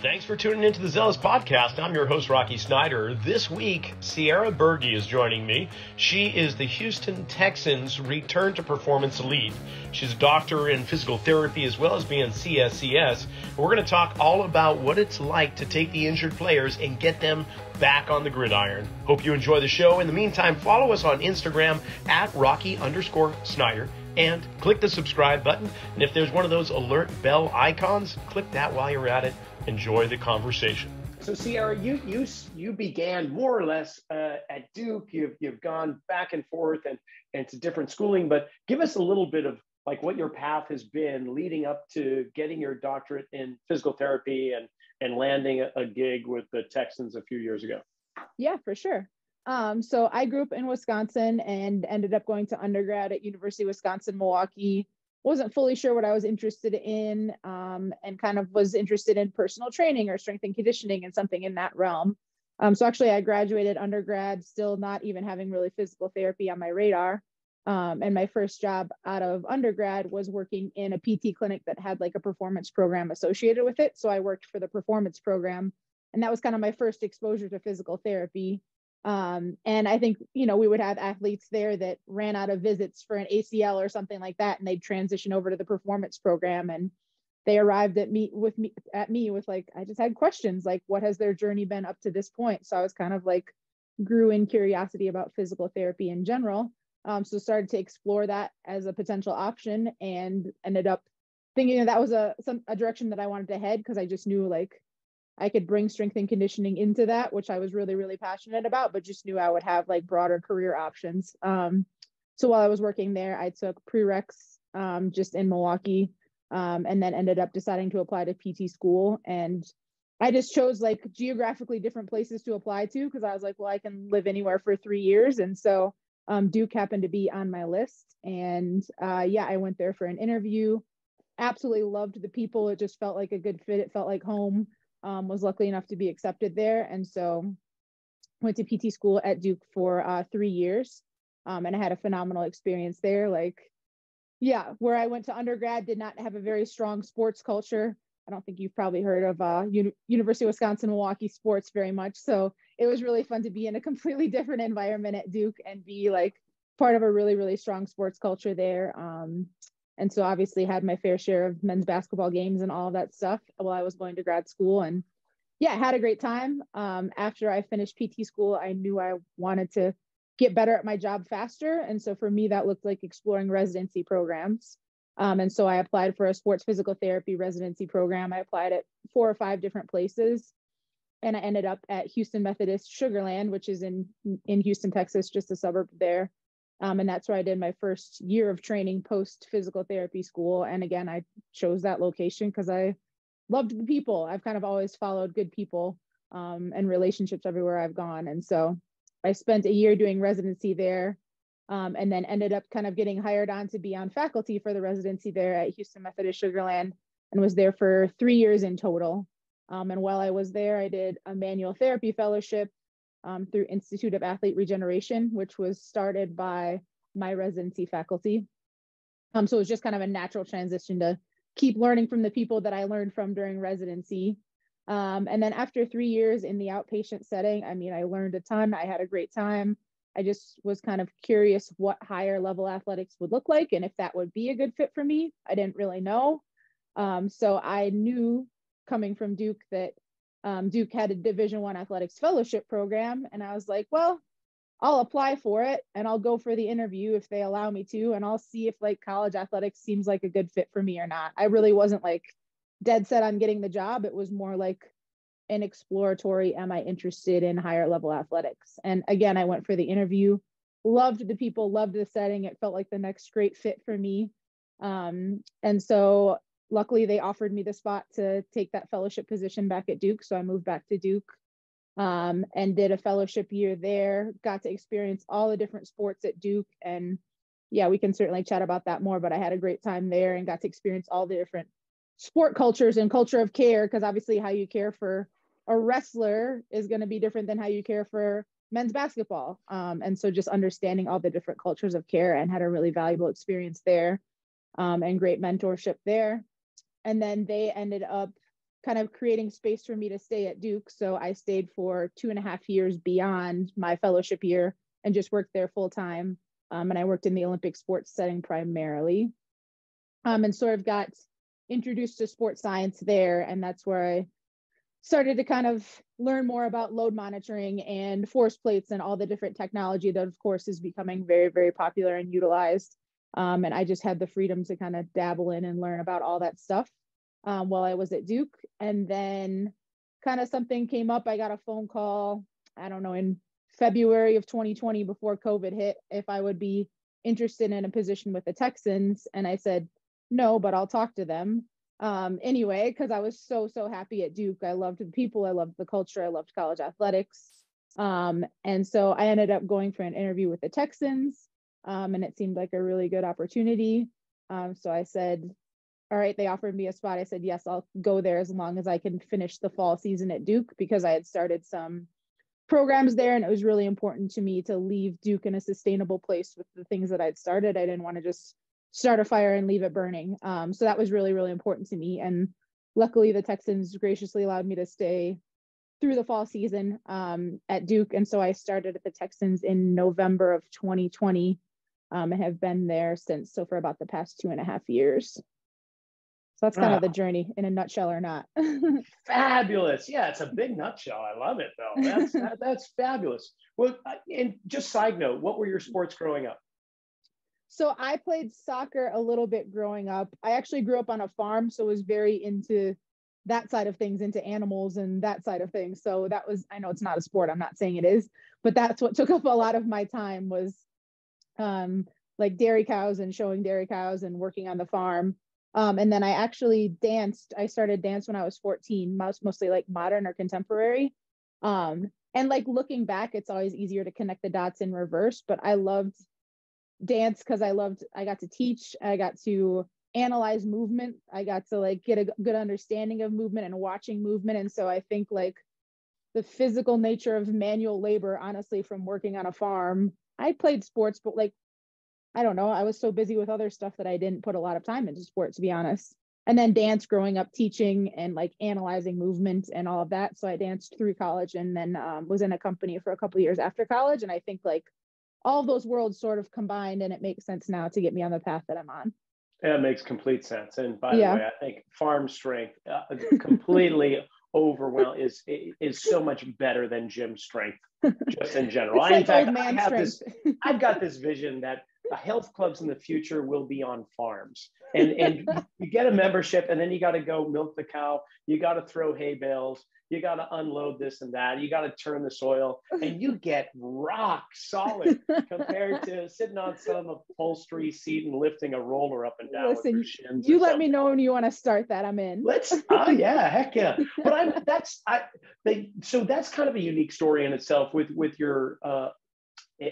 Thanks for tuning into the Zelos Podcast. I'm your host, Rocky Snyder. This week, Ciara Burgi is joining me. She is the Houston Texans Return to Performance Lead. She's a doctor in physical therapy as well as being CSCS. We're going to talk all about what it's like to take the injured players and get them back on the gridiron. Hope you enjoy the show. In the meantime, follow us on Instagram at Rocky underscore Snyder and click the subscribe button. And if there's one of those alert bell icons, click that while you're at it enjoy the conversation. So, Ciara, you you you began more or less uh, at Duke. You've you've gone back and forth and and to different schooling, but give us a little bit of like what your path has been leading up to getting your doctorate in physical therapy and and landing a, a gig with the Texans a few years ago. Yeah, for sure. Um, so I grew up in Wisconsin and ended up going to undergrad at University of Wisconsin Milwaukee wasn't fully sure what I was interested in um, and kind of was interested in personal training or strength and conditioning and something in that realm. Um, so actually, I graduated undergrad still not even having really physical therapy on my radar. Um, and my first job out of undergrad was working in a PT clinic that had like a performance program associated with it. So I worked for the performance program. And that was kind of my first exposure to physical therapy. Um, and I think, you know, we would have athletes there that ran out of visits for an ACL or something like that, and they'd transition over to the performance program. And they arrived at me with me at me with like, I just had questions like, what has their journey been up to this point? So I was kind of like grew in curiosity about physical therapy in general. Um, so started to explore that as a potential option and ended up thinking that, that was a some a direction that I wanted to head because I just knew like I could bring strength and conditioning into that, which I was really, really passionate about, but just knew I would have like broader career options. Um, so while I was working there, I took prereqs um, just in Milwaukee um, and then ended up deciding to apply to PT school. And I just chose like geographically different places to apply to because I was like, well, I can live anywhere for three years. And so um, Duke happened to be on my list. And uh, yeah, I went there for an interview. Absolutely loved the people. It just felt like a good fit. It felt like home um, was lucky enough to be accepted there. And so went to PT school at Duke for uh, three years. Um, and I had a phenomenal experience there. Like, yeah, where I went to undergrad did not have a very strong sports culture. I don't think you've probably heard of uh, Uni- University of Wisconsin Milwaukee sports very much. So it was really fun to be in a completely different environment at Duke and be like part of a really, really strong sports culture there. Um, and so obviously had my fair share of men's basketball games and all of that stuff while I was going to grad school and yeah, had a great time. Um, after I finished PT school, I knew I wanted to get better at my job faster. And so for me, that looked like exploring residency programs. Um, and so I applied for a sports physical therapy residency program. I applied at four or five different places. And I ended up at Houston Methodist Sugarland, which is in in Houston, Texas, just a suburb there. Um, and that's where I did my first year of training post physical therapy school. And again, I chose that location because I loved the people. I've kind of always followed good people um, and relationships everywhere I've gone. And so I spent a year doing residency there um, and then ended up kind of getting hired on to be on faculty for the residency there at Houston Methodist Sugarland and was there for three years in total. Um, and while I was there, I did a manual therapy fellowship um, through Institute of Athlete Regeneration, which was started by my residency faculty. Um, so it was just kind of a natural transition to keep learning from the people that I learned from during residency. Um, and then after three years in the outpatient setting, I mean, I learned a ton. I had a great time. I just was kind of curious what higher level athletics would look like and if that would be a good fit for me. I didn't really know. Um, so I knew coming from Duke that um, Duke had a Division One athletics fellowship program, and I was like, well, I'll apply for it and I'll go for the interview if they allow me to, and I'll see if like college athletics seems like a good fit for me or not. I really wasn't like dead set on getting the job. It was more like an exploratory, am I interested in higher level athletics? And again, I went for the interview, loved the people, loved the setting. It felt like the next great fit for me. Um, and so luckily they offered me the spot to take that fellowship position back at Duke. So I moved back to Duke um, and did a fellowship year there, got to experience all the different sports at Duke. And yeah, we can certainly chat about that more, but I had a great time there and got to experience all the different sport cultures and culture of care because obviously how you care for a wrestler is going to be different than how you care for men's basketball. Um, and so just understanding all the different cultures of care and had a really valuable experience there um, and great mentorship there and then they ended up kind of creating space for me to stay at Duke. So I stayed for two and a half years beyond my fellowship year and just worked there full time. Um, and I worked in the Olympic sports setting primarily. Um, and sort of got introduced to sports science there. And that's where I started to kind of learn more about load monitoring and force plates and all the different technology that, of course, is becoming very, very popular and utilized. Um, and I just had the freedom to kind of dabble in and learn about all that stuff um, while I was at Duke. And then kind of something came up. I got a phone call, I don't know, in February of 2020 before COVID hit, if I would be interested in a position with the Texans. And I said, no, but I'll talk to them um, anyway, because I was so, so happy at Duke. I loved the people, I loved the culture, I loved college athletics. Um, and so I ended up going for an interview with the Texans, um, and it seemed like a really good opportunity. Um, so I said, all right, they offered me a spot. I said, yes, I'll go there as long as I can finish the fall season at Duke because I had started some programs there and it was really important to me to leave Duke in a sustainable place with the things that I'd started. I didn't want to just start a fire and leave it burning. Um, so that was really, really important to me. And luckily, the Texans graciously allowed me to stay through the fall season um, at Duke. And so I started at the Texans in November of 2020 um, and have been there since. So for about the past two and a half years. So that's kind of the journey in a nutshell or not. fabulous. Yeah, it's a big nutshell. I love it though. That's that, that's fabulous. Well, and just side note, what were your sports growing up? So I played soccer a little bit growing up. I actually grew up on a farm, so was very into that side of things, into animals and that side of things. So that was I know it's not a sport. I'm not saying it is, but that's what took up a lot of my time was um like dairy cows and showing dairy cows and working on the farm. Um, and then I actually danced. I started dance when I was 14, most, mostly like modern or contemporary. Um, and like looking back, it's always easier to connect the dots in reverse. But I loved dance because I loved, I got to teach, I got to analyze movement, I got to like get a good understanding of movement and watching movement. And so I think like the physical nature of manual labor, honestly, from working on a farm, I played sports, but like, I don't know, I was so busy with other stuff that I didn't put a lot of time into sports, to be honest. And then dance growing up, teaching and like analyzing movement and all of that. So I danced through college and then um, was in a company for a couple years after college. And I think like all those worlds sort of combined and it makes sense now to get me on the path that I'm on. It makes complete sense. And by yeah. the way, I think farm strength uh, completely overwhelmed is is so much better than gym strength just in general. I, in fact, I have this I've got this vision that health clubs in the future will be on farms. And and you get a membership and then you got to go milk the cow. You got to throw hay bales. You got to unload this and that. You got to turn the soil and you get rock solid compared to sitting on some upholstery seat and lifting a roller up and down listen you let me know when you want to start that i'm in. Let's oh yeah heck yeah. But i'm that's i they so that's kind of a unique story in itself with with your uh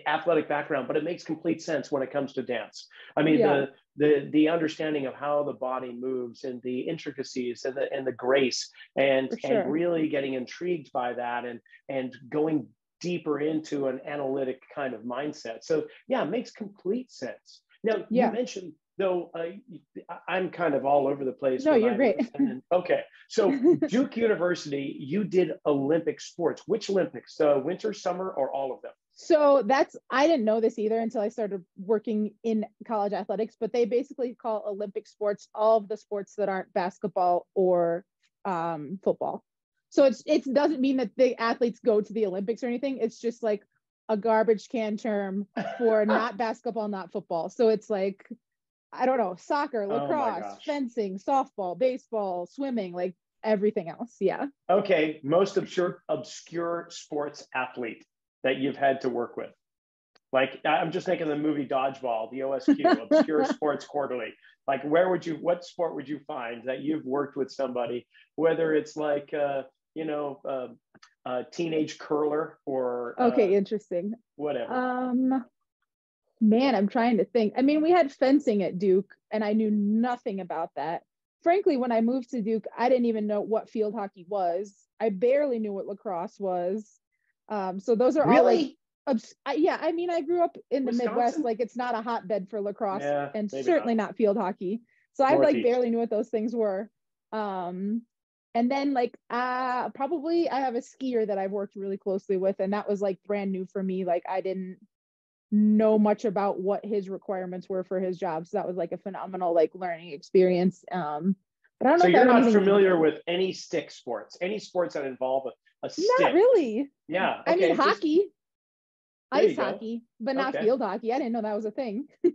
athletic background, but it makes complete sense when it comes to dance. I mean, yeah. the the the understanding of how the body moves and the intricacies and the and the grace and sure. and really getting intrigued by that and and going deeper into an analytic kind of mindset. So yeah, it makes complete sense. Now yeah. you mentioned though uh, I'm kind of all over the place. No, you're I great. okay, so Duke University, you did Olympic sports. Which Olympics? The winter, summer, or all of them? So that's I didn't know this either until I started working in college athletics, but they basically call Olympic sports all of the sports that aren't basketball or um, football. So it's it doesn't mean that the athletes go to the Olympics or anything. It's just like a garbage can term for not basketball, not football. So it's like I don't know, soccer, oh lacrosse, oh fencing, softball, baseball, swimming, like everything else. Yeah. Okay, most obscure obscure sports athlete that you've had to work with? Like I'm just thinking the movie Dodgeball, the OSQ, Obscure Sports Quarterly. Like where would you, what sport would you find that you've worked with somebody, whether it's like, uh, you know, uh, a teenage curler or uh, okay, interesting. Whatever. Um, man, I'm trying to think. I mean, we had fencing at Duke, and I knew nothing about that. Frankly, when I moved to Duke, I didn't even know what field hockey was. I barely knew what lacrosse was. Um, so those are really? all like, I, yeah, I mean, I grew up in the Wisconsin? Midwest. Like, it's not a hotbed for lacrosse, yeah, and certainly not. not. field hockey. So I like barely knew what those things were. Um, and then like uh probably I have a skier that I've worked really closely with and that was like brand new for me like I didn't know much about what his requirements were for his job so that was like a phenomenal like learning experience um but I don't so know you're not familiar with any stick sports any sports that involve a, a stick not really yeah okay, I mean just, hockey ice hockey but not okay. field hockey I didn't know that was a thing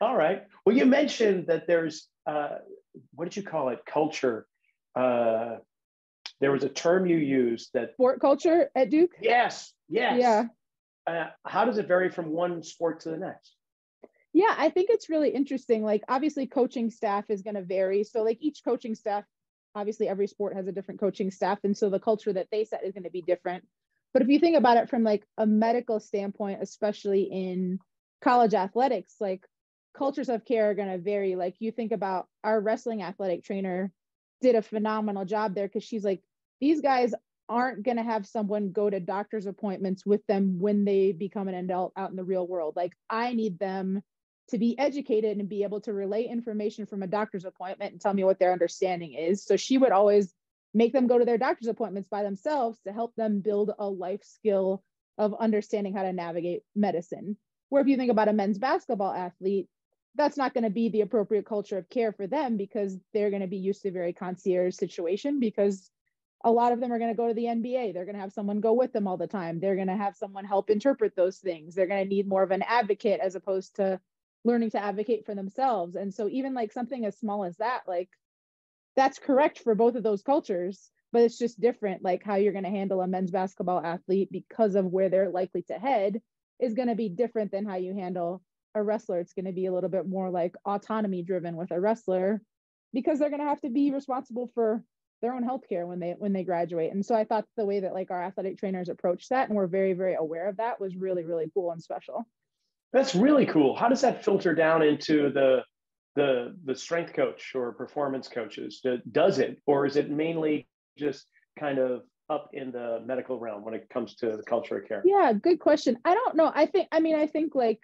all right well you mentioned that there's uh what did you call it? Culture. Uh, there was a term you used that sport culture at Duke. Yes. Yes. Yeah. Uh, how does it vary from one sport to the next? Yeah, I think it's really interesting. Like, obviously, coaching staff is going to vary. So, like, each coaching staff, obviously, every sport has a different coaching staff. And so the culture that they set is going to be different. But if you think about it from like a medical standpoint, especially in college athletics, like cultures of care are going to vary. Like you think about our wrestling athletic trainer did a phenomenal job there because she's like, these guys aren't going to have someone go to doctor's appointments with them when they become an adult out in the real world. Like I need them to be educated and be able to relay information from a doctor's appointment and tell me what their understanding is. So she would always make them go to their doctor's appointments by themselves to help them build a life skill of understanding how to navigate medicine. Where if you think about a men's basketball athlete, that's not going to be the appropriate culture of care for them because they're going to be used to a very concierge situation because a lot of them are going to go to the NBA. They're going to have someone go with them all the time. They're going to have someone help interpret those things. They're going to need more of an advocate as opposed to learning to advocate for themselves. And so even like something as small as that, like that's correct for both of those cultures, but it's just different like how you're going to handle a men's basketball athlete because of where they're likely to head is going to be different than how you handle a wrestler. It's going to be a little bit more like autonomy driven with a wrestler because they're going to have to be responsible for their own healthcare when they when they graduate. And so i thought the way that like our athletic trainers approached that and we're very very aware of that was really really cool and special that's really cool. How does that filter down into the the the strength coach or performance coaches does it? Or is it mainly just kind of up in the medical realm when it comes to the culture of care? Yeah good question. I don't know. I think i mean i think like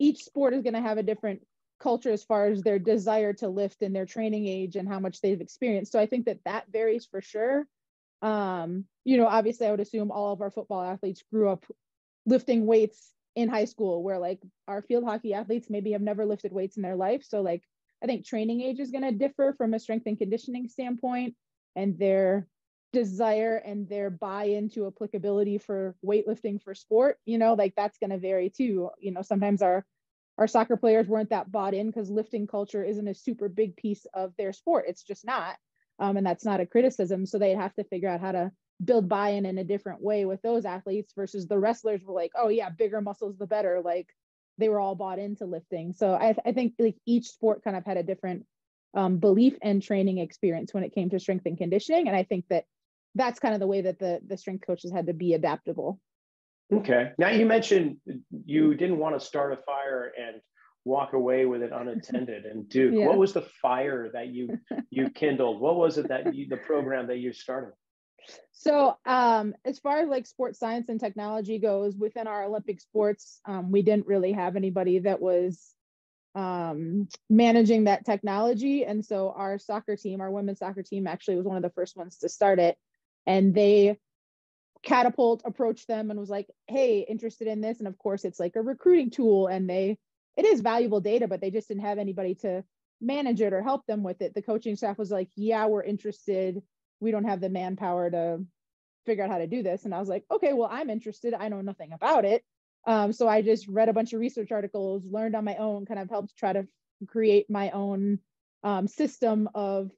each sport is going to have a different culture as far as their desire to lift and their training age and how much they've experienced. So I think that that varies for sure. Um, you know, obviously, I would assume all of our football athletes grew up lifting weights in high school, where like our field hockey athletes maybe have never lifted weights in their life. So, like, I think training age is going to differ from a strength and conditioning standpoint, and their desire and their buy into applicability for weightlifting for sport you know like that's going to vary too. You know sometimes our our soccer players weren't that bought in because lifting culture isn't a super big piece of their sport. It's just not um, and that's not a criticism. So they have to figure out how to build buy-in in a different way with those athletes versus the wrestlers were like oh yeah bigger muscles the better like they were all bought into lifting so i, I think like each sport kind of had a different um, belief and training experience when it came to strength and conditioning and i think that that's kind of the way that the the strength coaches had to be adaptable. Okay. Now you mentioned you didn't want to start a fire and walk away with it unattended and Duke. Yeah. What was the fire that you you kindled? What was it that you the program that you started? So um, as far as like sports science and technology goes, within our Olympic sports, um, we didn't really have anybody that was um, managing that technology. And so our soccer team, our women's soccer team, actually was one of the first ones to start it. And they catapult approached them and was like hey interested in this? And of course it's like a recruiting tool and they it is valuable data but they just didn't have anybody to manage it or help them with it. The coaching staff was like yeah we're interested we don't have the manpower to figure out how to do this. And i was like okay well i'm interested. I know nothing about it. Um, so i just read a bunch of research articles learned on my own kind of helped try to create my own um, system of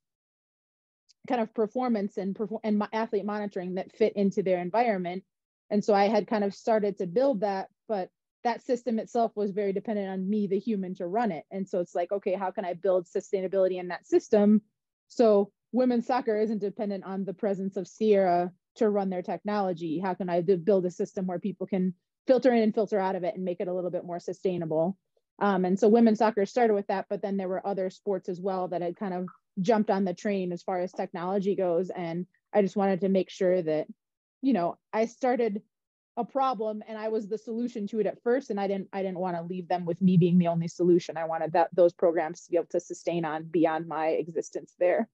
kind of performance and and athlete monitoring that fit into their environment. And so i had kind of started to build that but that system itself was very dependent on me the human to run it. And so it's like okay how can i build sustainability in that system? So women's soccer isn't dependent on the presence of Ciara to run their technology. How can i build a system where people can filter in and filter out of it and make it a little bit more sustainable? Um, and so women's soccer started with that but then there were other sports as well that had kind of jumped on the train as far as technology goes. And i just wanted to make sure that you know i started a problem and i was the solution to it at first. And i didn't i didn't want to leave them with me being the only solution. I wanted that those programs to be able to sustain on beyond my existence there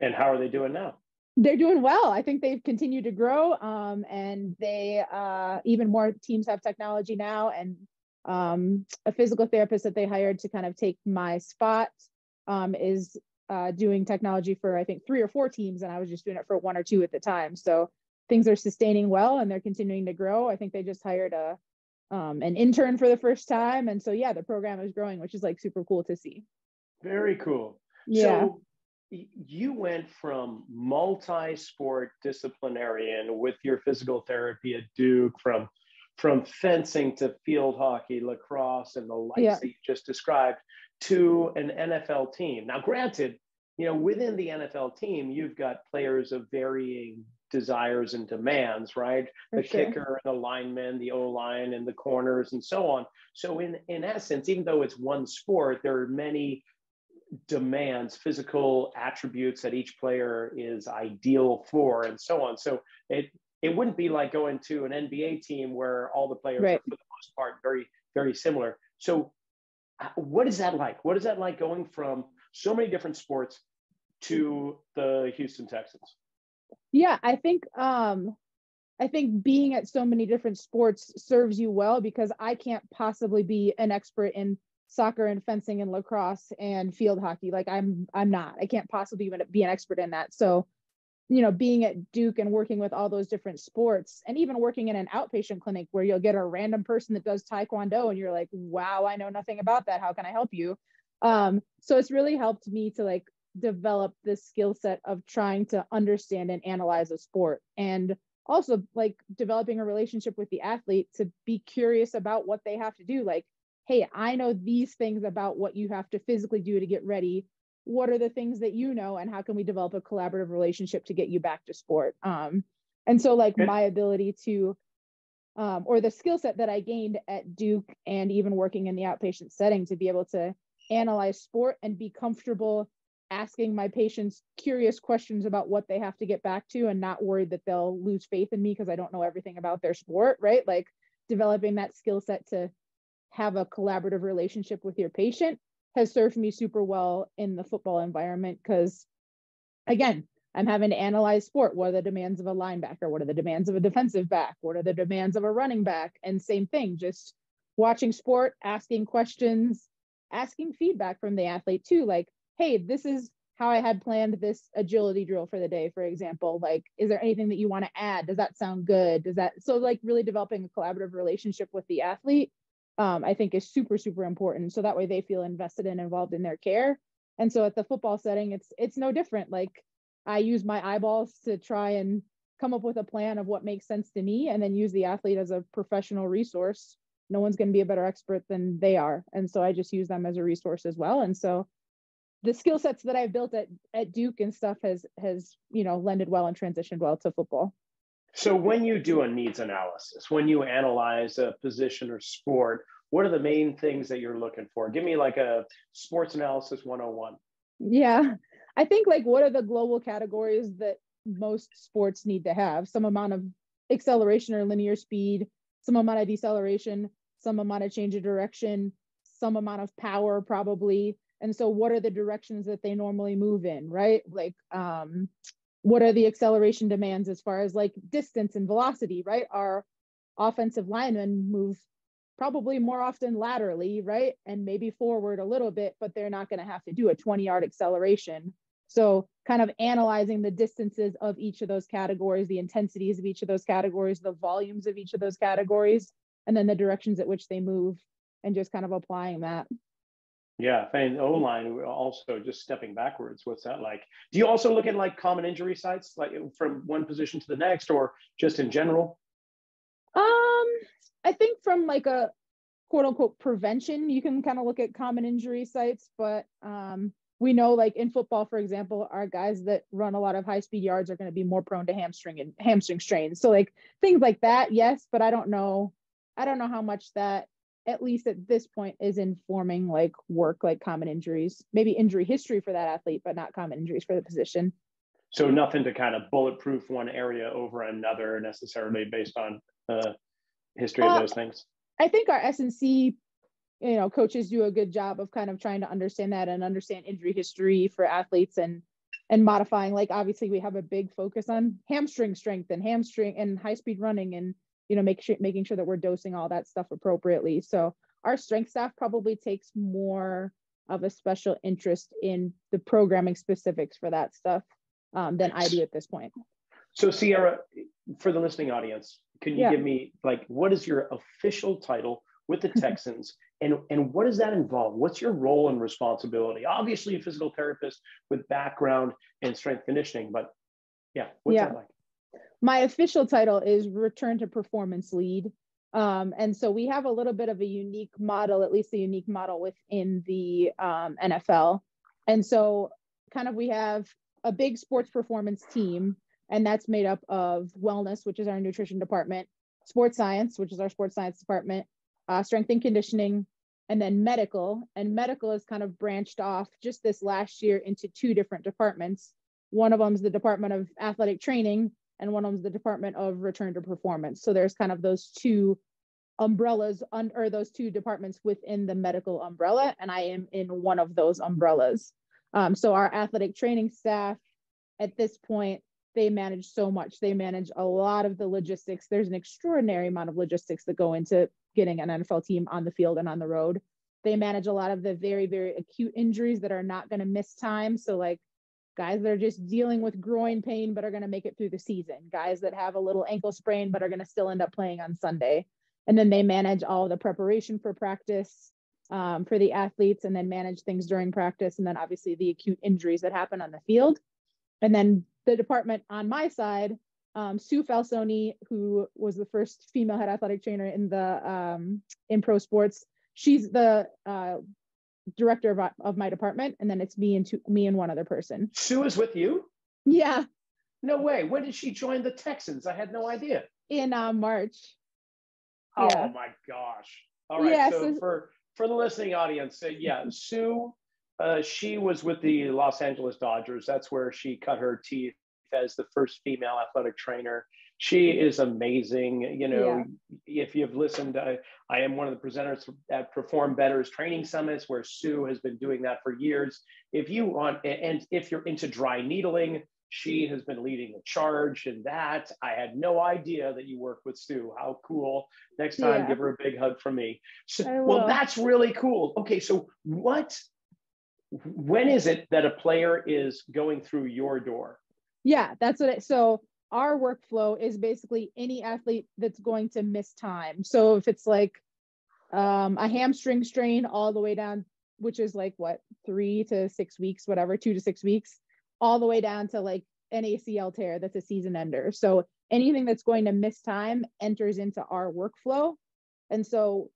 And how are they doing now? They're doing well. I think they've continued to grow, um, and they uh, even more teams have technology now, and um, a physical therapist that they hired to kind of take my spot um, is uh, doing technology for I think three or four teams, and I was just doing it for one or two at the time. So things are sustaining well, and they're continuing to grow. I think they just hired a um, an intern for the first time, and so yeah, the program is growing, which is like super cool to see. Very cool. Yeah. So you went from multi-sport disciplinarian with your physical therapy at Duke, from from fencing to field hockey, lacrosse, and the likes yeah. that you just described, to an NFL team. Now, granted, you know, within the NFL team, you've got players of varying desires and demands, right? For the sure. kicker and the lineman, the O line and the corners and so on. So in in essence, even though it's one sport, there are many demands, physical attributes that each player is ideal for, and so on. So it it wouldn't be like going to an NBA team where all the players right. are for the most part very very similar. So uh, what is that like? What is that like going from so many different sports to the Houston Texans? Yeah, I think um I think being at so many different sports serves you well because I can't possibly be an expert in soccer and fencing and lacrosse and field hockey. Like I'm I'm not. I can't possibly even be an expert in that. So, you know, being at Duke and working with all those different sports and even working in an outpatient clinic where you'll get a random person that does taekwondo and you're like, "Wow, I know nothing about that. How can I help you?" Um, so it's really helped me to like develop this skill set of trying to understand and analyze a sport and also like developing a relationship with the athlete to be curious about what they have to do like hey i know these things about what you have to physically do to get ready. What are the things that you know and how can we develop a collaborative relationship to get you back to sport? Um and so like my ability to um, or the skill set that i gained at duke and even working in the outpatient setting to be able to analyze sport and be comfortable asking my patients curious questions about what they have to get back to and not worried that they'll lose faith in me because I don't know everything about their sport, right? Like developing that skill set to have a collaborative relationship with your patient has served me super well in the football environment because again, I'm having to analyze sport. What are the demands of a linebacker? What are the demands of a defensive back? What are the demands of a running back? And same thing, just watching sport, asking questions, asking feedback from the athlete too. Like, hey, this is how I had planned this agility drill for the day, for example. Like, is there anything that you want to add? Does that sound good? Does that so like really developing a collaborative relationship with the athlete, um, I think is super, super important. So that way they feel invested and involved in their care. And so at the football setting, it's it's no different. Like I use my eyeballs to try and come up with a plan of what makes sense to me and then use the athlete as a professional resource. No one's going to be a better expert than they are. And so I just use them as a resource as well. And so the skill sets that I've built at at Duke and stuff has has you know lended well and transitioned well to football. So when you do a needs analysis, when you analyze a position or sport, what are the main things that you're looking for? Give me like a sports analysis 101. Yeah. I think like what are the global categories that most sports need to have? Some amount of acceleration or linear speed, some amount of deceleration, some amount of change of direction, some amount of power probably and so what are the directions that they normally move in right like um what are the acceleration demands as far as like distance and velocity right? Our offensive linemen move probably more often laterally right? And maybe forward a little bit but they're not going to have to do a 20 yard acceleration. So kind of analyzing the distances of each of those categories the intensities of each of those categories the volumes of each of those categories and then the directions at which they move and just kind of applying that yeah, and O line also just stepping backwards. What's that like? Do you also look at like common injury sites, like from one position to the next, or just in general? Um, I think from like a quote unquote prevention, you can kind of look at common injury sites, but um, we know like in football, for example, our guys that run a lot of high speed yards are going to be more prone to hamstring and hamstring strains. So like things like that, yes, but I don't know. I don't know how much that at least at this point is informing like work like common injuries maybe injury history for that athlete but not common injuries for the position. So nothing to kind of bulletproof one area over another necessarily based on the history uh, of those things? I think our snc you know coaches do a good job of kind of trying to understand that and understand injury history for athletes and and modifying. Like obviously we have a big focus on hamstring strength and hamstring and high speed running and you know make sure making sure that we're dosing all that stuff appropriately so our strength staff probably takes more of a special interest in the programming specifics for that stuff um, than i do at this point so Ciara for the listening audience can you yeah. give me like what is your official title with the texans and, and what does that involve? What's your role and responsibility? Obviously, a physical therapist with background in strength conditioning, but yeah, what's yeah. that like? My official title is Return to Performance Lead. Um, and so we have a little bit of a unique model, at least a unique model within the um, NFL. And so, kind of, we have a big sports performance team, and that's made up of wellness, which is our nutrition department, sports science, which is our sports science department, uh, strength and conditioning, and then medical. And medical is kind of branched off just this last year into two different departments. One of them is the Department of Athletic Training, and one of them is the Department of Return to Performance. So there's kind of those two umbrellas on or those two departments within the medical umbrella, and I am in one of those umbrellas. Um, so our athletic training staff at this point they manage so much. They manage a lot of the logistics. There's an extraordinary amount of logistics that go into getting an NFL team on the field and on the road. They manage a lot of the very, very acute injuries that are not going to miss time. So, like guys that are just dealing with groin pain but are going to make it through the season, guys that have a little ankle sprain but are going to still end up playing on Sunday. And then they manage all the preparation for practice um, for the athletes and then manage things during practice. And then obviously the acute injuries that happen on the field. And then the department on my side um, Sue Falsone, who was the first female head athletic trainer in the um, in pro sports. She's the uh, director of, of my department, and then it's me and two, me and one other person. Sue is with you. Yeah. No way. When did she join the Texans? I had no idea. In uh, March. Oh yeah. my gosh! All right. Yeah, so, so for for the listening audience, uh, yeah, Sue. Uh, she was with the Los Angeles Dodgers. That's where she cut her teeth as the first female athletic trainer. She is amazing. You know, yeah. if you've listened, I, I am one of the presenters at Perform Better's training summits, where Sue has been doing that for years. If you want, and if you're into dry needling, she has been leading the charge in that. I had no idea that you work with Sue. How cool. Next time, yeah. give her a big hug from me. So, well, that's really cool. Okay, so what, when is it that a player is going through your door? Yeah, that's what it so our workflow is basically any athlete that's going to miss time. So if it's like um, a hamstring strain all the way down, which is like what, three to six weeks, whatever, two to six weeks, all the way down to like an ACL tear that's a season ender. So anything that's going to miss time enters into our workflow. And so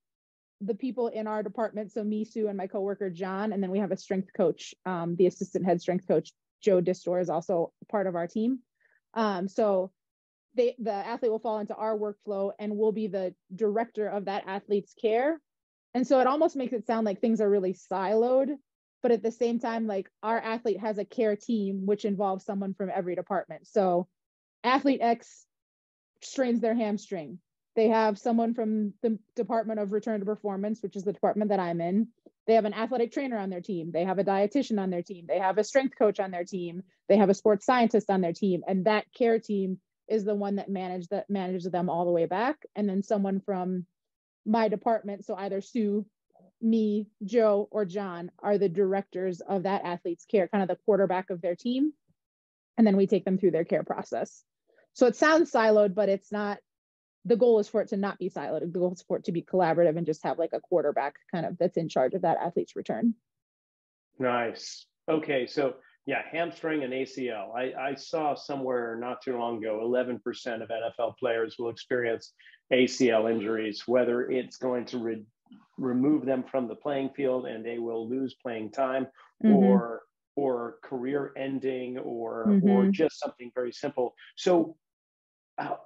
the people in our department, so me, Sue, and my coworker John, and then we have a strength coach, um, the assistant head strength coach, Joe Distor is also part of our team. Um, so they, the athlete will fall into our workflow and we'll be the director of that athlete's care. And so it almost makes it sound like things are really siloed, but at the same time, like our athlete has a care team, which involves someone from every department. So athlete X strains their hamstring. They have someone from the Department of Return to Performance, which is the department that I'm in. They have an athletic trainer on their team. They have a dietitian on their team. They have a strength coach on their team. They have a sports scientist on their team. And that care team is the one that manage that manages them all the way back. And then someone from my department, so either Sue, me, Joe, or John are the directors of that athlete's care, kind of the quarterback of their team. And then we take them through their care process. So it sounds siloed, but it's not the goal is for it to not be siloed. The goal is for it to be collaborative and just have like a quarterback kind of that's in charge of that athlete's return. Nice. Okay, so yeah, hamstring and ACL. I, I saw somewhere not too long ago, 11% of NFL players will experience ACL injuries, whether it's going to re- remove them from the playing field and they will lose playing time, mm-hmm. or or career ending, or mm-hmm. or just something very simple. So, uh,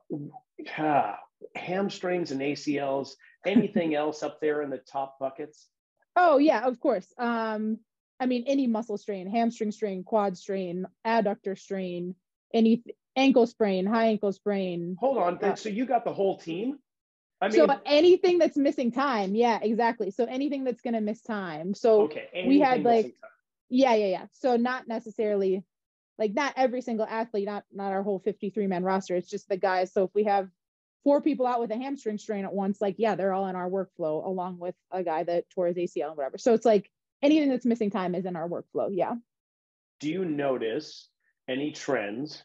uh, hamstrings and ACLs, anything else up there in the top buckets? Oh yeah, of course. Um, I mean, any muscle strain, hamstring strain, quad strain, adductor strain, any ankle sprain, high ankle sprain. Hold on. Uh, so you got the whole team? I mean, so anything that's missing time. Yeah, exactly. So anything that's going to miss time. So okay, we had like, yeah, yeah, yeah. So not necessarily like not every single athlete, not not our whole 53 man roster. It's just the guys. So if we have four people out with a hamstring strain at once, like yeah, they're all in our workflow along with a guy that tore his ACL and whatever. So it's like anything that's missing time is in our workflow. Yeah. Do you notice any trends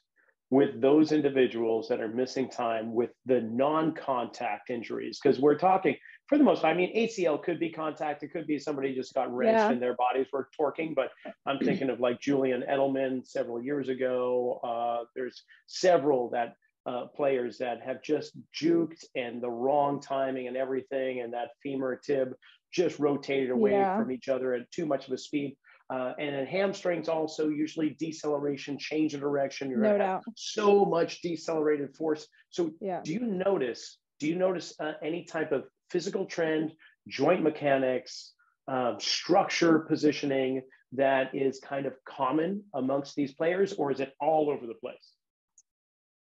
with those individuals that are missing time with the non-contact injuries? Because we're talking for the most part, I mean, ACL could be contact. It could be somebody just got wrenched yeah. and their bodies were torquing. But I'm thinking of like Julian Edelman several years ago. Uh, there's several that uh, players that have just juked and the wrong timing and everything, and that femur tib just rotated away yeah. from each other at too much of a speed. Uh, and then hamstrings also usually deceleration, change of direction. You're no doubt. so much decelerated force. So yeah. do you notice? Do you notice uh, any type of physical trend, joint mechanics, uh, structure positioning that is kind of common amongst these players, or is it all over the place?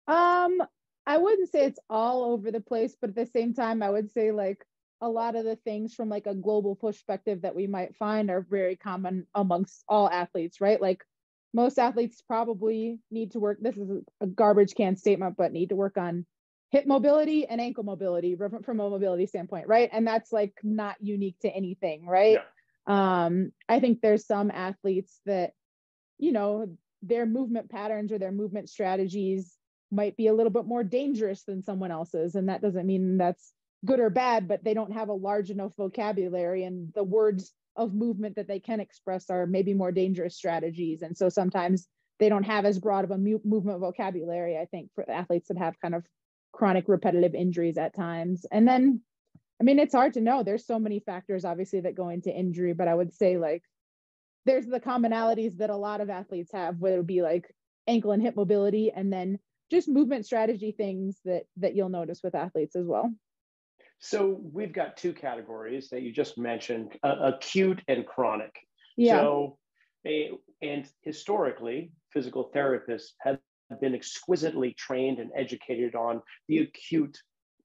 Um, I wouldn't say it's all over the place, but at the same time, I would say like a lot of the things from like a global perspective that we might find are very common amongst all athletes, right? Like most athletes probably need to work. This is a garbage can statement, but need to work on hip mobility and ankle mobility from, a mobility standpoint, right? And that's like not unique to anything, right? Yeah. Um, I think there's some athletes that, you know, their movement patterns or their movement strategies might be a little bit more dangerous than someone else's. And that doesn't mean that's good or bad, but they don't have a large enough vocabulary and the words of movement that they can express are maybe more dangerous strategies. And so sometimes they don't have as broad of a mu- movement vocabulary, I think, for athletes that have kind of chronic repetitive injuries at times. And then, I mean, it's hard to know. There's so many factors, obviously, that go into injury, but I would say like there's the commonalities that a lot of athletes have, whether it be like ankle and hip mobility, and then just movement strategy things that that you'll notice with athletes as well. So we've got two categories that you just mentioned: uh, acute and chronic. Yeah. So, and historically, physical therapists have been exquisitely trained and educated on the acute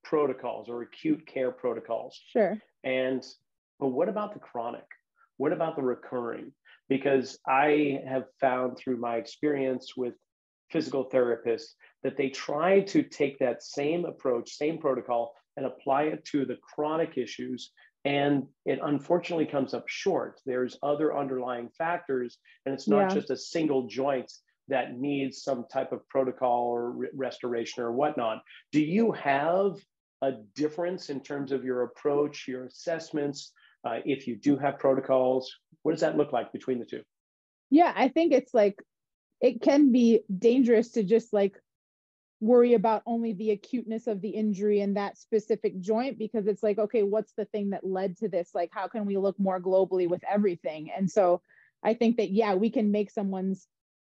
protocols or acute care protocols. Sure. And but what about the chronic? What about the recurring? Because I have found through my experience with physical therapists that they try to take that same approach, same protocol, and apply it to the chronic issues. And it unfortunately comes up short. There's other underlying factors, and it's not yeah. just a single joint that needs some type of protocol or re- restoration or whatnot. Do you have a difference in terms of your approach, your assessments? Uh, if you do have protocols, what does that look like between the two? Yeah, I think it's like it can be dangerous to just like worry about only the acuteness of the injury in that specific joint because it's like okay what's the thing that led to this? Like how can we look more globally with everything? And so i think that yeah we can make someone's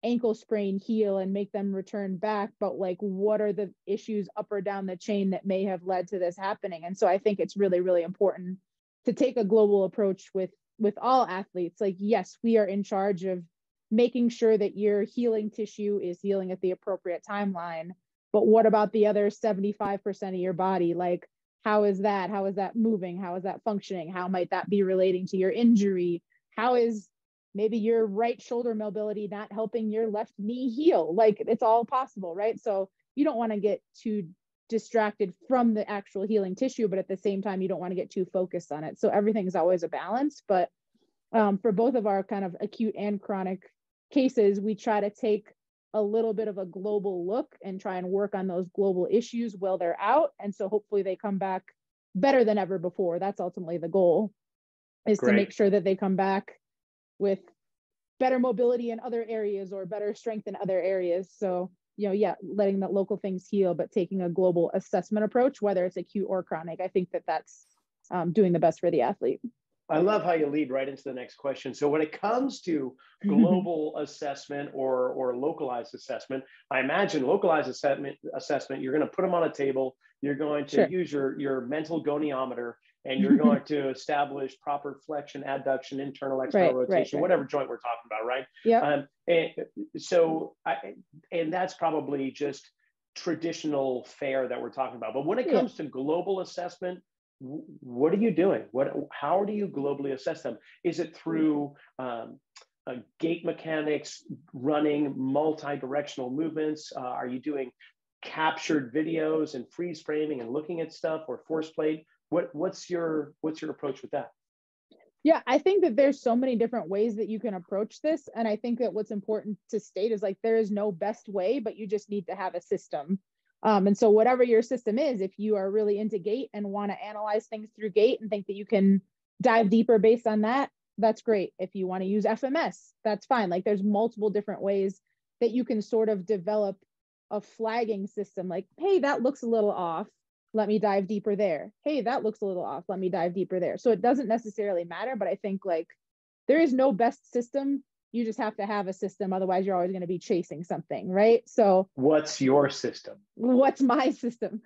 ankle sprain heal and make them return back but like what are the issues up or down the chain that may have led to this happening? And so i think it's really really important to take a global approach with with all athletes. Like yes we are in charge of making sure that your healing tissue is healing at the appropriate timeline but what about the other 75% of your body? Like how is that? How is that moving? How is that functioning? How might that be relating to your injury? How is maybe your right shoulder mobility not helping your left knee heal? Like it's all possible right? So you don't want to get too distracted from the actual healing tissue but at the same time you don't want to get too focused on it. So everything's always a balance but um, for both of our kind of acute and chronic cases we try to take a little bit of a global look and try and work on those global issues while they're out and so hopefully they come back better than ever before that's ultimately the goal is Great. to make sure that they come back with better mobility in other areas or better strength in other areas. So, you know, yeah, letting the local things heal, but taking a global assessment approach, whether it's acute or chronic, I think that that's um, doing the best for the athlete. I love how you lead right into the next question. So when it comes to global assessment or, or localized assessment, I imagine localized assessment, assessment, you're going to put them on a table. You're going to sure. use your, your mental goniometer and you're going to establish proper flexion, adduction, internal, external right, rotation, right, right. whatever joint we're talking about, right? Yeah. Um, and so, I, and that's probably just traditional fare that we're talking about. But when it comes yeah. to global assessment, what are you doing? What, how do you globally assess them? Is it through um, uh, gait mechanics, running multi-directional movements? Uh, are you doing captured videos and freeze framing and looking at stuff or force plate? What what's your what's your approach with that? Yeah, I think that there's so many different ways that you can approach this. And I think that what's important to state is like there is no best way, but you just need to have a system. Um, and so, whatever your system is, if you are really into gait and want to analyze things through gait and think that you can dive deeper based on that, that's great. If you want to use FMS, that's fine. Like, there's multiple different ways that you can sort of develop a flagging system like, hey, that looks a little off let me dive deeper there. Hey, that looks a little off. Let me dive deeper there. So it doesn't necessarily matter, but I think like there is no best system. You just have to have a system. Otherwise, you're always going to be chasing something, right? So, what's your system? What's my system?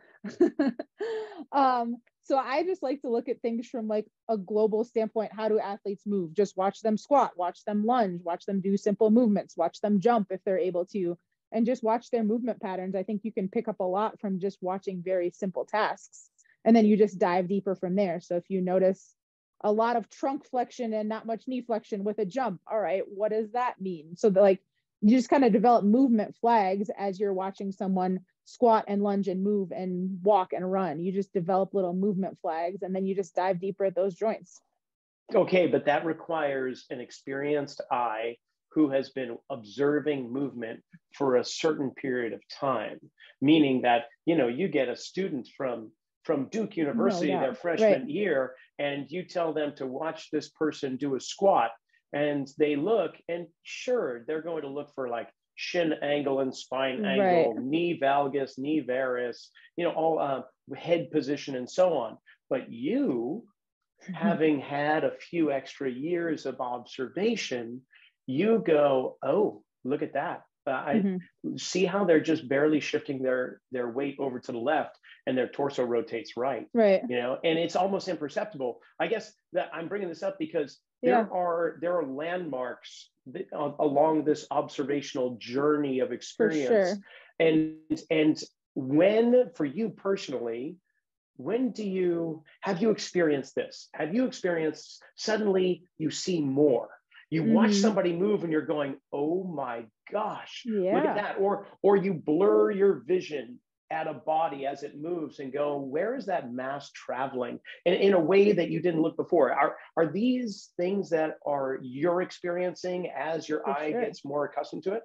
um, so I just like to look at things from like a global standpoint. How do athletes move? Just watch them squat, watch them lunge, watch them do simple movements, watch them jump if they're able to and just watch their movement patterns, I think you can pick up a lot from just watching very simple tasks. And then you just dive deeper from there. So if you notice a lot of trunk flexion and not much knee flexion with a jump, all right, what does that mean? So like you just kind of develop movement flags as you're watching someone squat and lunge and move and walk and run. You just develop little movement flags and then you just dive deeper at those joints. Okay, but that requires an experienced eye who has been observing movement for a certain period of time meaning that you know you get a student from from duke university no, their freshman right. year and you tell them to watch this person do a squat and they look and sure they're going to look for like shin angle and spine angle right. knee valgus knee varus you know all uh, head position and so on but you having had a few extra years of observation you go, oh, look at that. Uh, I mm-hmm. see how they're just barely shifting their their weight over to the left and their torso rotates right. Right. You know, and it's almost imperceptible. I guess that I'm bringing this up because there yeah. are there are landmarks that, uh, along this observational journey of experience. Sure. And and when for you personally, when do you have you experienced this? Have you experienced suddenly you see more? You mm-hmm. watch somebody move and you're going, oh my gosh, yeah. look at that. Or or you blur your vision at a body as it moves and go, where is that mass traveling in, in a way that you didn't look before? Are, are these things that are you're experiencing as your for eye sure. gets more accustomed to it?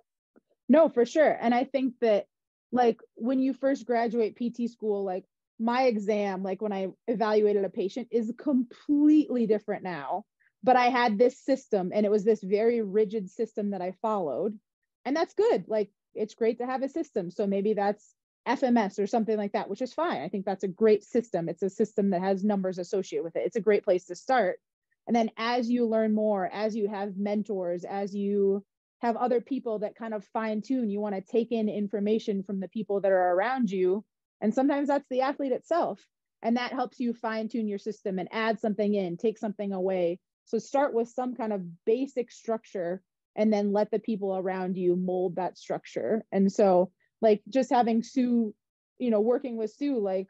No, for sure. And I think that like when you first graduate PT school, like my exam, like when I evaluated a patient, is completely different now but I had this system and it was this very rigid system that I followed. And that's good. Like it's great to have a system. So maybe that's FMS or something like that, which is fine. I think that's a great system. It's a system that has numbers associated with it. It's a great place to start. And then as you learn more, as you have mentors, as you have other people that kind of fine tune, you want to take in information from the people that are around you. And sometimes that's the athlete itself. And that helps you fine tune your system and add something in, take something away, so start with some kind of basic structure and then let the people around you mold that structure. And so, like, just having Sue, you know, working with Sue, like,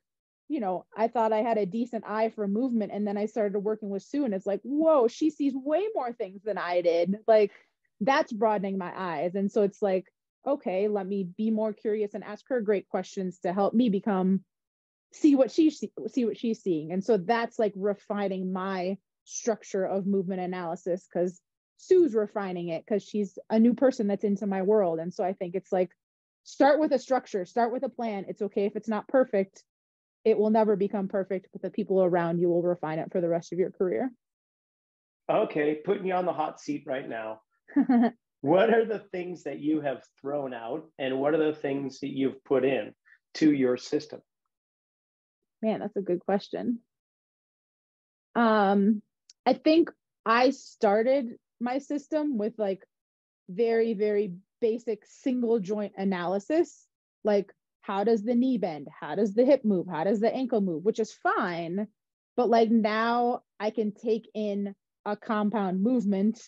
you know, I thought I had a decent eye for movement. And then I started working with Sue, and it's like, whoa, she sees way more things than I did. Like, that's broadening my eyes. And so it's like, okay, let me be more curious and ask her great questions to help me become see what she see, see what she's seeing. And so that's like refining my structure of movement analysis because Sue's refining it because she's a new person that's into my world. And so I think it's like start with a structure, start with a plan. It's okay if it's not perfect. It will never become perfect, but the people around you will refine it for the rest of your career. Okay, putting you on the hot seat right now. what are the things that you have thrown out and what are the things that you've put in to your system? Man, that's a good question. Um, I think I started my system with like very, very basic single joint analysis. Like, how does the knee bend? How does the hip move? How does the ankle move? Which is fine. But like now I can take in a compound movement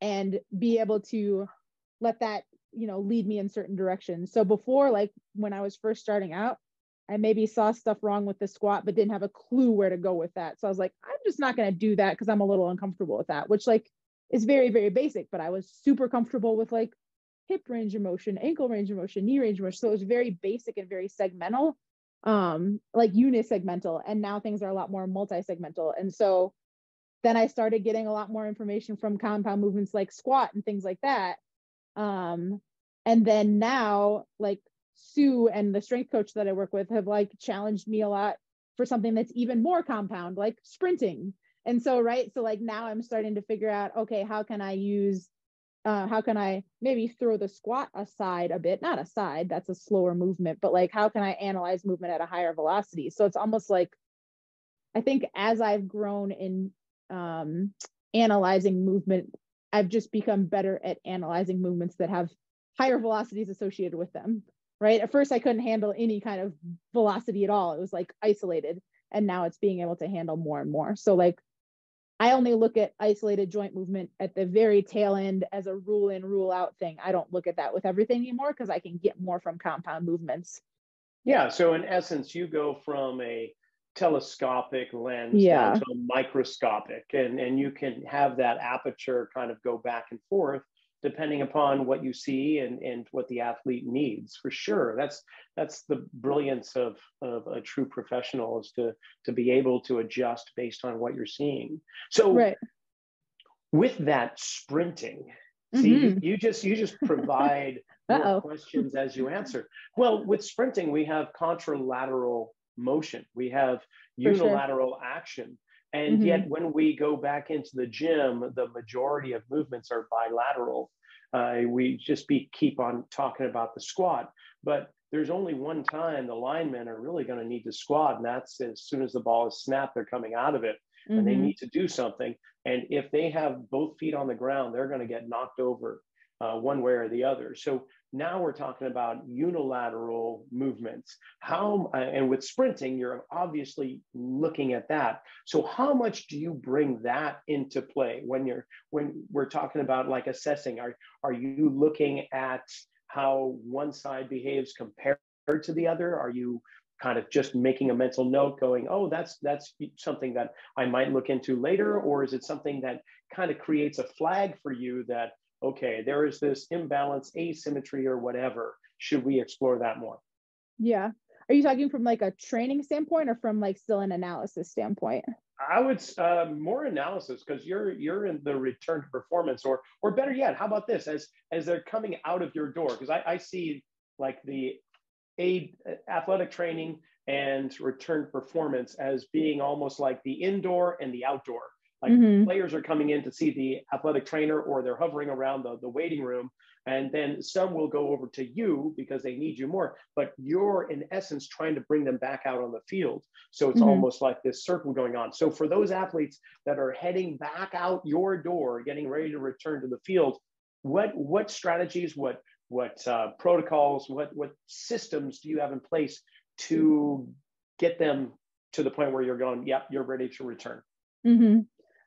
and be able to let that, you know, lead me in certain directions. So before, like when I was first starting out, I maybe saw stuff wrong with the squat, but didn't have a clue where to go with that. So I was like, I'm just not going to do that because I'm a little uncomfortable with that, which like is very, very basic, but I was super comfortable with like hip range of motion, ankle range of motion, knee range of motion. So it was very basic and very segmental, um, like unisegmental. And now things are a lot more multi-segmental. And so then I started getting a lot more information from compound movements like squat and things like that. Um, and then now, like Sue and the strength coach that I work with have like challenged me a lot for something that's even more compound, like sprinting. And so, right. So, like now I'm starting to figure out, okay, how can I use, uh, how can I maybe throw the squat aside a bit, not aside, that's a slower movement, but like how can I analyze movement at a higher velocity? So it's almost like, I think as I've grown in um, analyzing movement, I've just become better at analyzing movements that have higher velocities associated with them right? At first i couldn't handle any kind of velocity at all. It was like isolated and now it's being able to handle more and more. So like i only look at isolated joint movement at the very tail end as a rule in rule out thing i don't look at that with everything anymore because i can get more from compound movements yeah so in essence you go from a telescopic lens yeah. to microscopic and and you can have that aperture kind of go back and forth depending upon what you see and, and what the athlete needs for sure that's that's the brilliance of, of a true professional is to to be able to adjust based on what you're seeing so right. with that sprinting see mm-hmm. you, just you just provide more questions as you answer well with sprinting we have contralateral motion we have unilateral sure. action and mm-hmm. yet, when we go back into the gym, the majority of movements are bilateral. Uh, we just be keep on talking about the squat, but there's only one time the linemen are really going to need to squat, and that's as soon as the ball is snapped, they're coming out of it, mm-hmm. and they mm-hmm. need to do something. And if they have both feet on the ground, they're going to get knocked over uh, one way or the other. So now we're talking about unilateral movements. How uh, and with sprinting, you're obviously looking at that. So how much do you bring that into play when you're when we're talking about like assessing? Are are you looking at how one side behaves compared to the other? Are you kind of just making a mental note going oh that's that's something that i might look into later or is it something that kind of creates a flag for you that okay, there is this imbalance, asymmetry, or whatever. Should we explore that more? Yeah. Are you talking from like a training standpoint or from like still an analysis standpoint? I would uh, more analysis because you're you're in the return to performance, or or better yet, how about this? As as they're coming out of your door, because I, I see like the aid athletic training and return performance as being almost like the indoor and the outdoor. Like mm-hmm. players are coming in to see the athletic trainer or they're hovering around the, the waiting room. And then some will go over to you because they need you more. But you're in essence trying to bring them back out on the field. So it's mm-hmm. almost like this circle going on. So for those athletes that are heading back out your door, getting ready to return to the field, what what strategies, what what uh, protocols, what what systems do you have in place to get them to the point where you're going, yep, you're ready to return? Mm-hmm.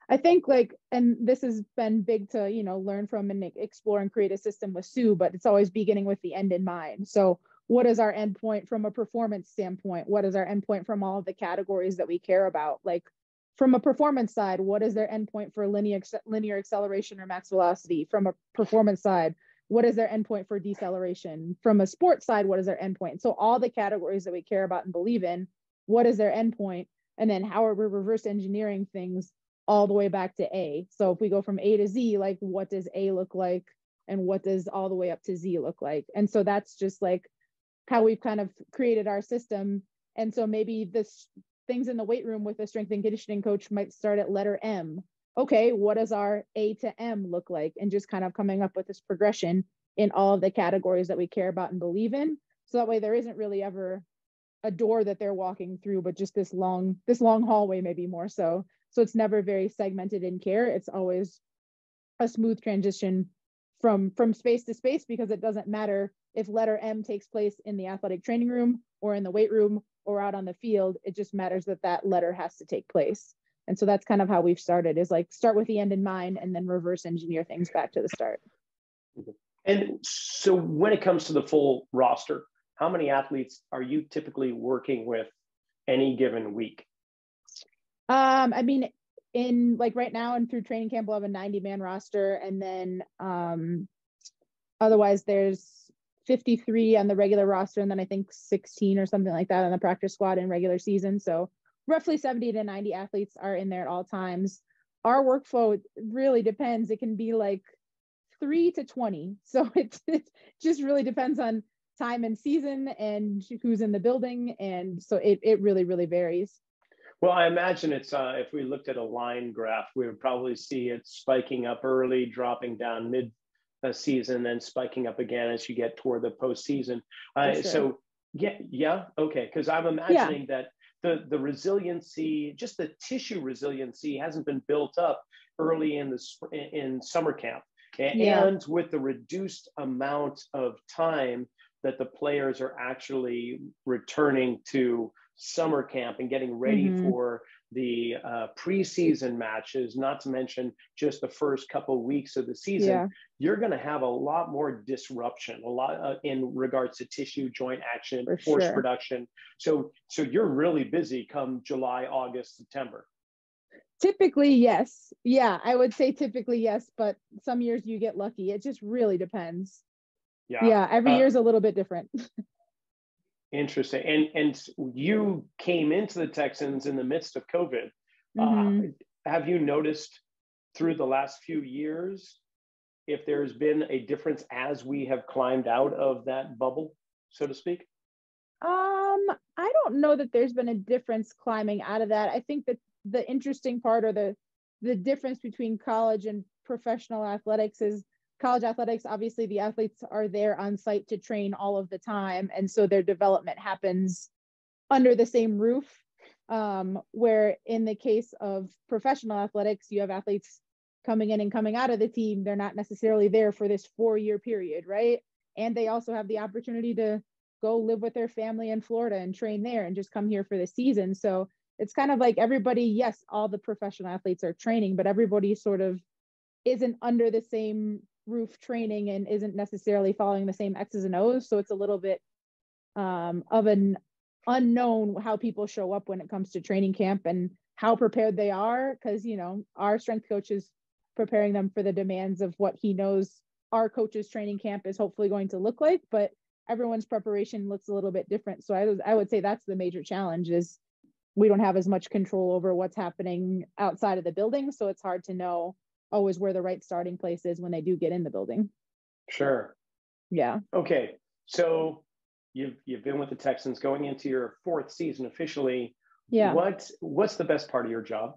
I think like, and this has been big to, you know, learn from and explore and create a system with Sue, but it's always beginning with the end in mind. So what is our endpoint from a performance standpoint? What is our endpoint from all of the categories that we care about? Like from a performance side, what is their endpoint for linear, linear acceleration or max velocity? From a performance side, what is their endpoint for deceleration? From a sports side, what is their endpoint? So all the categories that we care about and believe in, what is their endpoint? And then how are we reverse engineering things all the way back to A. So if we go from A to Z, like what does A look like and what does all the way up to Z look like? And so that's just like how we've kind of created our system. And so maybe this things in the weight room with a strength and conditioning coach might start at letter M. Okay, what does our A to M look like? And just kind of coming up with this progression in all of the categories that we care about and believe in. So that way there isn't really ever a door that they're walking through, but just this long, this long hallway, maybe more so so it's never very segmented in care. It's always a smooth transition from from space to space because it doesn't matter if letter M takes place in the athletic training room or in the weight room or out on the field. It just matters that that letter has to take place. And so that's kind of how we've started is like start with the end in mind and then reverse engineer things back to the start. And so when it comes to the full roster, how many athletes are you typically working with any given week? Um, I mean, in like right now and through training camp we'll have a 90 man roster and then um otherwise there's 53 on the regular roster and then I think 16 or something like that on the practice squad in regular season. So roughly 70 to 90 athletes are in there at all times. Our workflow really depends. It can be like three to 20. So it, it just really depends on time and season and who's in the building. And so it, it really, really varies. Well, I imagine it's uh, if we looked at a line graph, we would probably see it spiking up early, dropping down mid uh, season, then spiking up again as you get toward the postseason. Uh, sure. So yeah, yeah, okay. Because I'm imagining yeah. that the the resiliency, just the tissue resiliency, hasn't been built up early in the in summer camp, and yeah. with the reduced amount of time that the players are actually returning to summer camp and getting ready mm-hmm. for the uh, preseason matches, not to mention just the first couple weeks of the season, yeah. you're going to have a lot more disruption, a lot uh, in regards to tissue, joint action, for force sure. production. So, so you're really busy come July, August, September. Typically, yes. Yeah, I would say typically yes, but some years you get lucky. It just really depends. Yeah. Yeah, every uh, year is a little bit different. Interesting. And and you came into the Texans in the midst of COVID. Uh, mm-hmm. Uh, have you noticed through the last few years if there's been a difference as we have climbed out of that bubble, so to speak? Um, I don't know that there's been a difference climbing out of that. I think that the interesting part or the the difference between college and professional athletics is college athletics obviously the athletes are there on site to train all of the time and so their development happens under the same roof um, where in the case of professional athletics you have athletes coming in and coming out of the team. They're not necessarily there for this four year period right? And they also have the opportunity to go live with their family in florida and train there and just come here for the season. So it's kind of like everybody yes all the professional athletes are training but everybody sort of isn't under the same roof training and isn't necessarily following the same X's and O's. So it's a little bit um, of an unknown how people show up when it comes to training camp and how prepared they are. Because, you know, our strength coach is preparing them for the demands of what he knows our coach's training camp is hopefully going to look like. But everyone's preparation looks a little bit different. So I, was, I would say that's the major challenge is we don't have as much control over what's happening outside of the building. So it's hard to know always where the right starting place is when they do get in the building. Sure. Yeah. Okay. So you've you've been with the Texans going into your fourth season officially. Yeah. What what's the best part of your job?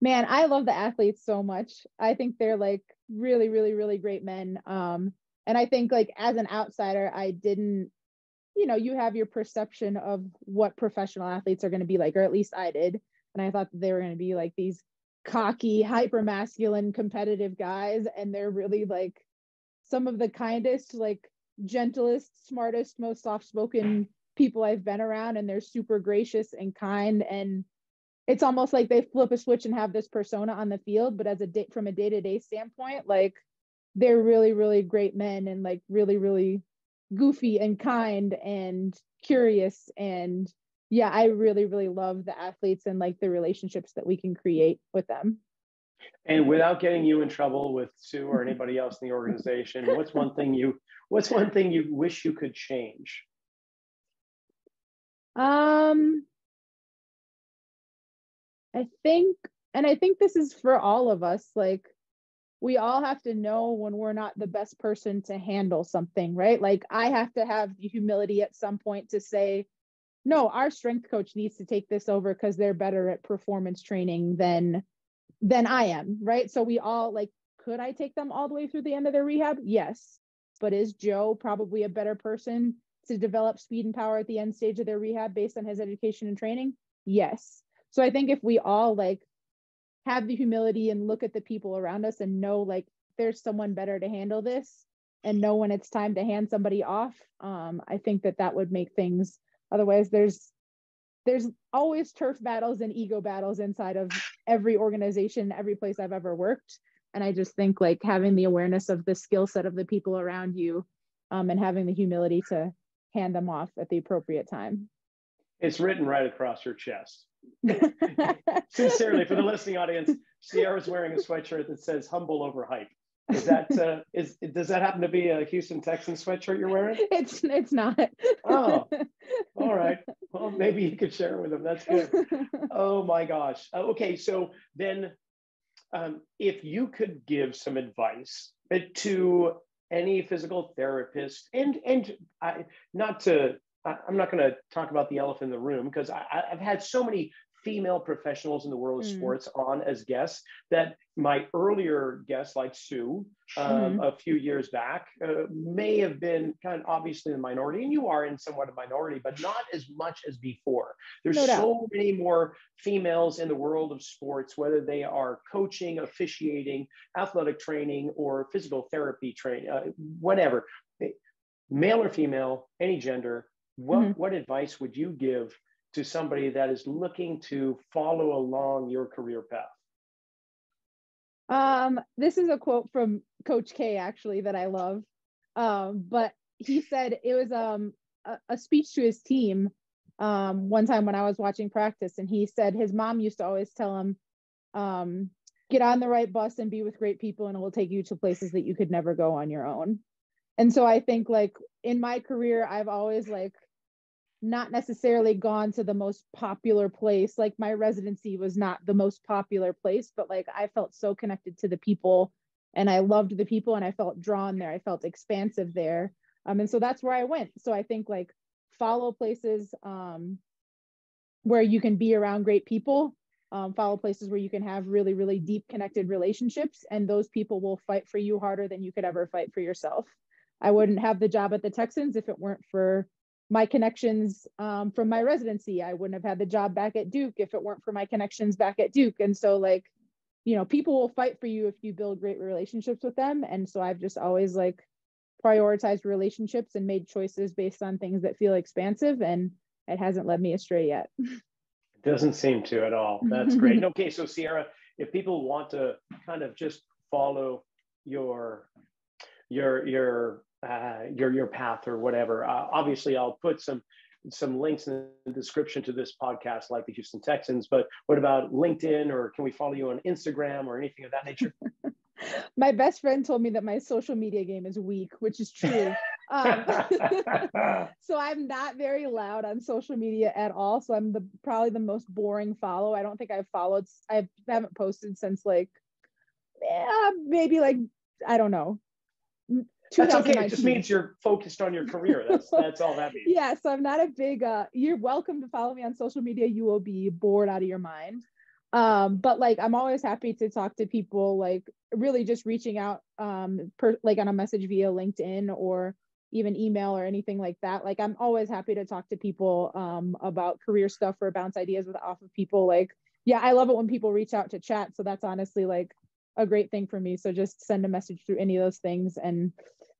Man, I love the athletes so much. I think they're like really, really, really great men. Um, and I think like as an outsider, I didn't, you know, you have your perception of what professional athletes are going to be like, or at least I did. And I thought that they were going to be like these cocky, hyper masculine, competitive guys, and they're really like some of the kindest, like gentlest, smartest, most soft spoken people I've been around, and they're super gracious and kind. And it's almost like they flip a switch and have this persona on the field, but as a day from a day to day standpoint, like they're really, really great men and like really, really goofy and kind and curious and yeah, I really, really love the athletes and like the relationships that we can create with them. And without getting you in trouble with Sue or anybody else in the organization, what's one thing you what's one thing you wish you could change? Um I think and I think this is for all of us like we all have to know when we're not the best person to handle something, right? Like I have to have the humility at some point to say no, our strength coach needs to take this over because they're better at performance training than than I am, right? So we all like, could I take them all the way through the end of their rehab? Yes. But is Joe probably a better person to develop speed and power at the end stage of their rehab based on his education and training? Yes. So I think if we all like have the humility and look at the people around us and know like there's someone better to handle this and know when it's time to hand somebody off, um, I think that that would make things Otherwise, there's there's always turf battles and ego battles inside of every organization, every place I've ever worked. And I just think like having the awareness of the skill set of the people around you um, and having the humility to hand them off at the appropriate time. It's written right across your chest. Sincerely, for the listening audience, Ciara's wearing a sweatshirt that says "humble over hype." Is that uh, is does that happen to be a Houston Texans sweatshirt you're wearing? It's it's not. Oh, all right. Well, maybe you could share it with them. That's good. Oh my gosh. Uh, okay, so then, um, if you could give some advice uh, to any physical therapist, and and I, not to, I, I'm not going to talk about the elephant in the room because I've had so many female professionals in the world of mm. sports on as guests that my earlier guests like sue um, mm. a few years back uh, may have been kind of obviously the minority and you are in somewhat a minority but not as much as before there's no so many more females in the world of sports whether they are coaching officiating athletic training or physical therapy training uh, whatever male or female any gender what, mm-hmm. what advice would you give to somebody that is looking to follow along your career path? Um, this is a quote from Coach K actually that I love. Um, but he said it was um a, a speech to his team um one time when I was watching practice, and he said his mom used to always tell him, um, get on the right bus and be with great people, and it will take you to places that you could never go on your own. And so I think like in my career, I've always like not necessarily gone to the most popular place. Like my residency was not the most popular place, but like I felt so connected to the people and I loved the people and I felt drawn there. I felt expansive there. Um, and so that's where I went. So I think like follow places um, where you can be around great people, um, follow places where you can have really, really deep connected relationships, and those people will fight for you harder than you could ever fight for yourself. I wouldn't have the job at the Texans if it weren't for my connections um, from my residency. I wouldn't have had the job back at Duke if it weren't for my connections back at Duke. And so, like, you know, people will fight for you if you build great relationships with them. And so I've just always like prioritized relationships and made choices based on things that feel expansive. And it hasn't led me astray yet. It Doesn't seem to at all. That's great. okay, so Ciara, if people want to kind of just follow your your your uh, your your path or whatever. Uh, obviously, I'll put some some links in the description to this podcast, like the Houston Texans. But what about LinkedIn, or can we follow you on Instagram or anything of that nature? my best friend told me that my social media game is weak, which is true. Um, so I'm not very loud on social media at all. So I'm the probably the most boring follow. I don't think I've followed. I haven't posted since like, yeah, maybe like I don't know, that's okay. It just means you're focused on your career. That's that's all that means. yeah. So I'm not a big. Uh, you're welcome to follow me on social media. You will be bored out of your mind. Um, but like I'm always happy to talk to people. Like really just reaching out, um, per, like on a message via LinkedIn or even email or anything like that. Like I'm always happy to talk to people um about career stuff or bounce ideas with off of people. Like yeah, I love it when people reach out to chat. So that's honestly like a great thing for me. So just send a message through any of those things and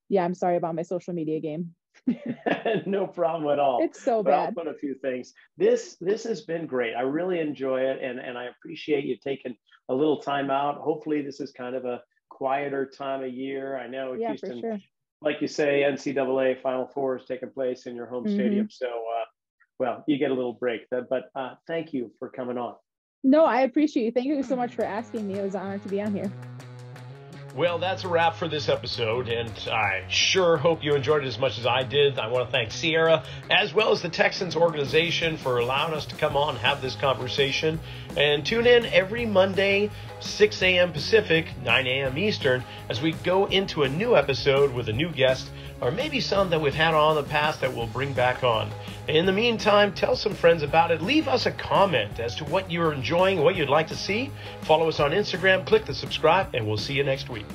yeah, I'm sorry about my social media game. no problem at all. It's so but bad. I'll put a few things. This this has been great. I really enjoy it, and and I appreciate you taking a little time out. Hopefully, this is kind of a quieter time of year. I know yeah, Houston, sure. like you say, NCAA Final Four is taking place in your home mm-hmm. stadium, so uh, well, you get a little break. But uh, thank you for coming on. No, I appreciate you. Thank you so much for asking me. It was an honor to be on here. Well, that's a wrap for this episode, and I sure hope you enjoyed it as much as I did. I want to thank Ciara as well as the Texans organization for allowing us to come on and have this conversation. And tune in every Monday, 6 a.m. Pacific, 9 a.m. Eastern, as we go into a new episode with a new guest, or maybe some that we've had on in the past that we'll bring back on. In the meantime, tell some friends about it. Leave us a comment as to what you're enjoying, what you'd like to see. Follow us on Instagram, click the subscribe, and we'll see you next week.